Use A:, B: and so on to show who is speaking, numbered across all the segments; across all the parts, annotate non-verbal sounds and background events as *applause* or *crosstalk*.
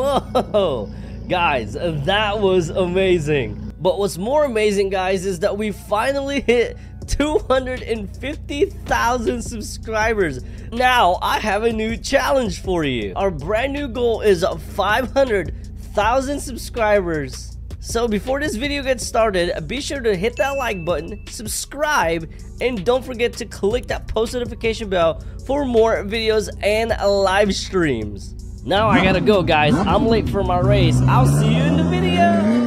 A: Whoa! Guys, that was amazing. But what's more amazing, guys, is that we finally hit 250,000 subscribers. Now, I have a new challenge for you. Our brand new goal is 500,000 subscribers. So before this video gets started, be sure to hit that like button, subscribe, and don't forget to click that post notification bell for more videos and live streams. Now I gotta go guys, I'm late for my race. I'll see you in the video!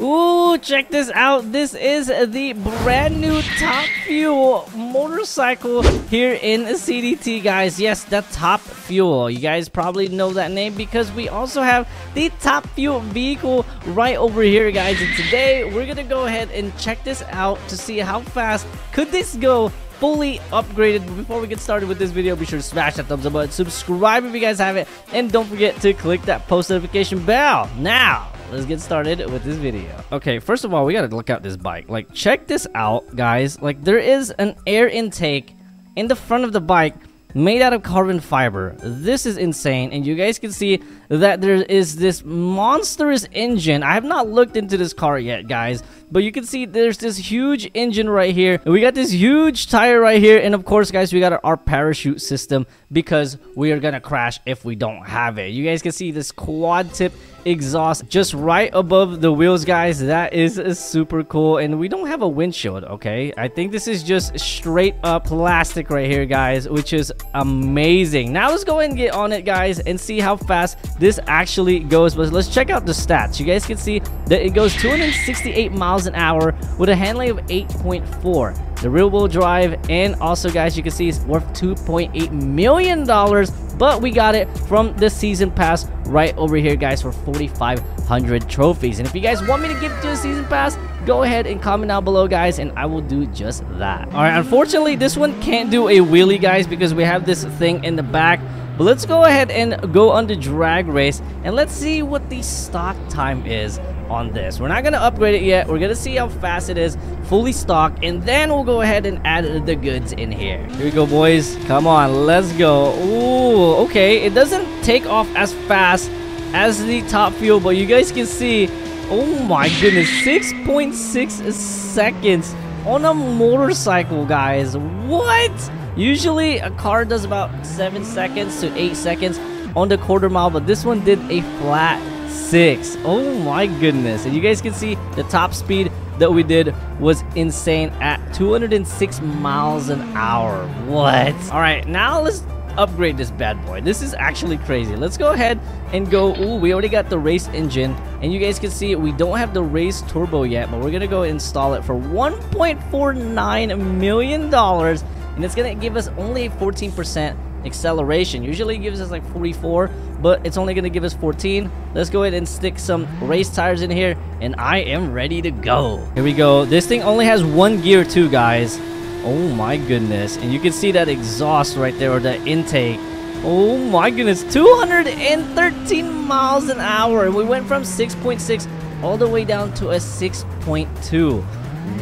A: Ooh, check this out. This is the brand new Top Fuel motorcycle here in CDT, guys. Yes, the Top Fuel. You guys probably know that name because we also have the Top Fuel vehicle right over here, guys. And today, we're to go ahead and check this out to see how fast could this go fully upgraded. But before we get started with this video, be sure to smash that thumbs up button, subscribe if you guys haven't, and don't forget to click that post notification bell. Now, let's get started with this video. Okay, first of all, we gotta look at this bike. Like, check this out, guys. Like, there is an air intake in the front of the bike made out of carbon fiber. This is insane, and you guys can see that there is this monstrous engine. I have not looked into this car yet, guys, but you can see there's this huge engine right here. We got this huge tire right here, and of course, guys, we got our parachute system because we are gonna crash if we don't have it. You guys can see this quad tip exhaust just right above the wheels guys. That is super cool. And we don't have a windshield okay? I think this is just straight up plastic right here guys which is amazing. Now let's go and get on it guys and see how fast this actually goes. But let's check out the stats. You guys can see that it goes 268 miles an hour with a handling of 8.4 the rear wheel drive and also guys you can see it's worth 2.8 million dollars but we got it from the season pass right over here guys for 4500 trophies. And if you guys want me to give to a season pass go ahead and comment down below guys and i will do just that. All right unfortunately this one can't do a wheelie guys because we have this thing in the back. But let's go ahead and go on the drag race and let's see what the stock time is on this. We're not going to upgrade it yet. We're going to see how fast it is fully stocked and then we'll go ahead and add the goods in here. Here we go boys. Come on, let's go. Ooh, okay. It doesn't take off as fast as the top fuel, but you guys can see, oh my goodness, 6.6 .6 seconds on a motorcycle, guys. What? Usually a car does about 7 seconds to 8 seconds on the quarter mile, but this one did a flat six. Oh my goodness. And you guys can see the top speed that we did was insane at 206 miles an hour. What? All right, now let's upgrade this bad boy. This is actually crazy. Let's go ahead and go. Ooh, we already got the race engine. And you guys can see we don't have the race turbo yet, but we're going to go install it for $1.49 million. And it's going to give us only a 14% acceleration. Usually gives us like 44, but it's only going to give us 14. Let's go ahead and stick some race tires in here, and I am ready to go. Here we go. This thing only has one gear too, guys. Oh my goodness. And you can see that exhaust right there, or that intake. Oh my goodness, 213 miles an hour. We went from 6.6 .6 all the way down to a 6.2.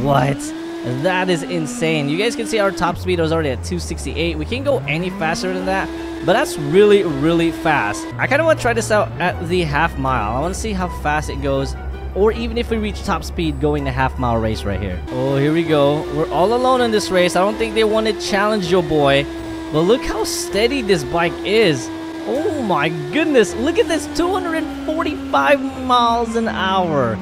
A: What? That is insane. You guys can see our top speed was already at 268. We can't go any faster than that, but that's really, really fast. I kind of want to try this out at the half mile. I want to see how fast it goes, or even if we reach top speed going the half mile race right here. Oh, here we go. We're all alone in this race. I don't think they want to challenge your boy, but look how steady this bike is. Oh my goodness, look at this, 245 miles an hour.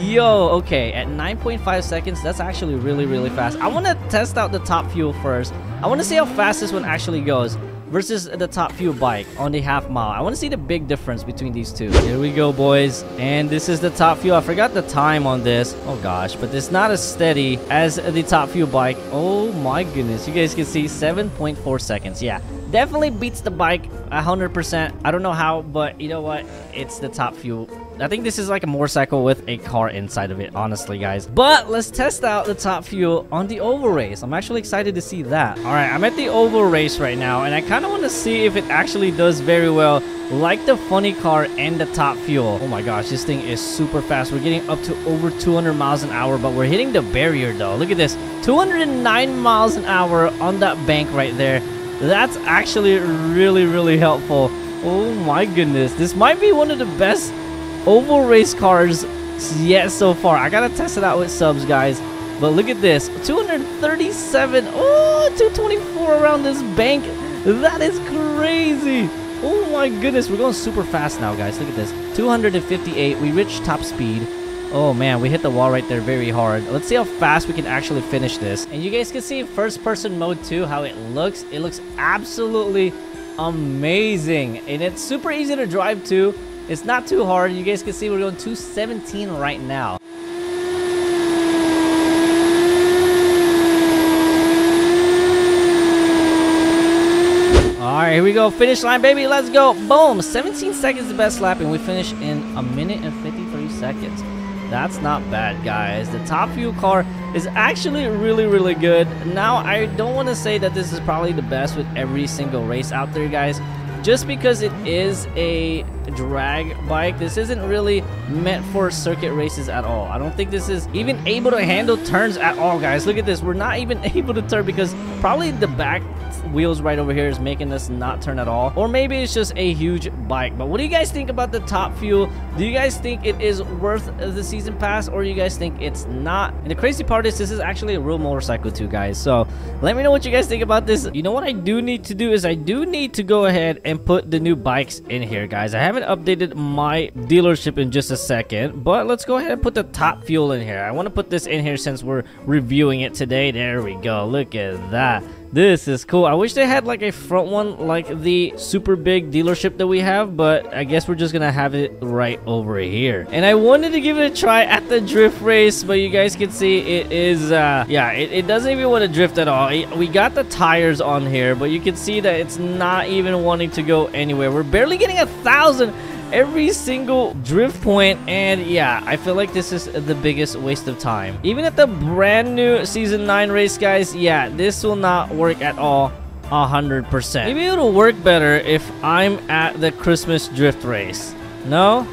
A: Yo, okay, at 9.5 seconds, that's actually really, really fast. I want to test out the top fuel first. I want to see how fast this one actually goes versus the top fuel bike on the half mile. I want to see the big difference between these two. Here we go, boys. And this is the top fuel. I forgot the time on this. Oh, gosh. But it's not as steady as the top fuel bike. Oh, my goodness. You guys can see 7.4 seconds. Yeah, definitely beats the bike 100%. I don't know how, but you know what? It's the top fuel I think this is like a motorcycle with a car inside of it, honestly, guys. But let's test out the top fuel on the oval race. I'm actually excited to see that. All right, I'm at the oval race right now, and I kind of want to see if it actually does very well like the funny car and the top fuel. Oh my gosh, this thing is super fast. We're getting up to over 200 miles an hour, but we're hitting the barrier though. Look at this, 209 miles an hour on that bank right there. That's actually really, really helpful Oh my goodness. This might be one of the best oval race cars yet so far. I gotta test it out with subs, guys. But look at this. 237. Oh, 224 around this bank. That is crazy. Oh my goodness. We're going super fast now, guys. Look at this. 258. We reached top speed. Oh man, we hit the wall right there very hard. Let's see how fast we can actually finish this. And you guys can see first person mode too, how it looks. It looks absolutely amazing. And it's super easy to drive too. It's not too hard. You guys can see we're going 217 right now. Alright, here we go. Finish line, baby. Let's go. Boom. 17 seconds the best lap, and we finish in a minute and 53 seconds. That's not bad, guys. The top fuel car is actually really, really good. Now, I don't want to say that this is probably the best with every single race out there, guys. Just because it is a drag bike, this isn't really meant for circuit races at all. I don't think this is even able to handle turns at all, guys. Look at this. We're not even *laughs* able to turn because probably the back wheels right over here is making us not turn at all. Or maybe it's just a huge bike. But what do you guys think about the top fuel? Do you guys think it is worth the season pass or you guys think it's not? And the crazy part is this is actually a real motorcycle too, guys. So let me know what you guys think about this. You know what I do need to do is I do need to go ahead and put the new bikes in here, guys. I haven't updated my dealership in just a second, but let's go ahead and put the top fuel in here. I want to put this in here since we're reviewing it today. There we go. Look at that. This is cool. I wish they had like a front one like the super big dealership that we have, but I guess we're just gonna have it right over here. And I wanted to give it a try at the drift race, but you guys can see it is, uh, yeah, it, it doesn't even want to drift at all. We got the tires on here, but you can see that it's not even wanting to go anywhere. We're barely getting a thousand every single drift point and yeah i feel like this is the biggest waste of time. Even at the brand new season 9 race guys yeah this will not work at all 100% maybe it'll work better if i'm at the christmas drift race. No?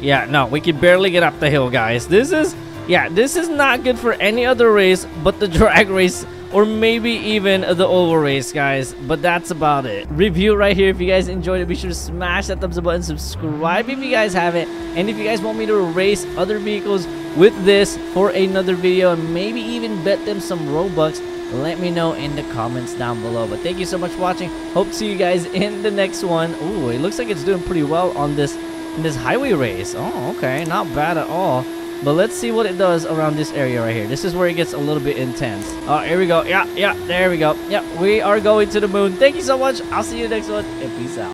A: Yeah no we can barely get up the hill guys. This is yeah this is not good for any other race but the *laughs* drag race or maybe even the oval race, guys. But that's about it. Review right here. If you guys enjoyed it, be sure to smash that thumbs up button. Subscribe if you guys haven't. And if you guys want me to race other vehicles with this for another video and maybe even bet them some Robux, let me know in the comments down below. But thank you so much for watching. Hope to see you guys in the next one. Ooh, it looks like it's doing pretty well on this in this highway race. Oh, okay. Not bad at all. But let's see what it does around this area right here. This is where it gets a little bit intense. Oh, here we go. Yeah, yeah, there we go. Yeah, we are going to the moon. Thank you so much. I'll see you next one, and peace out.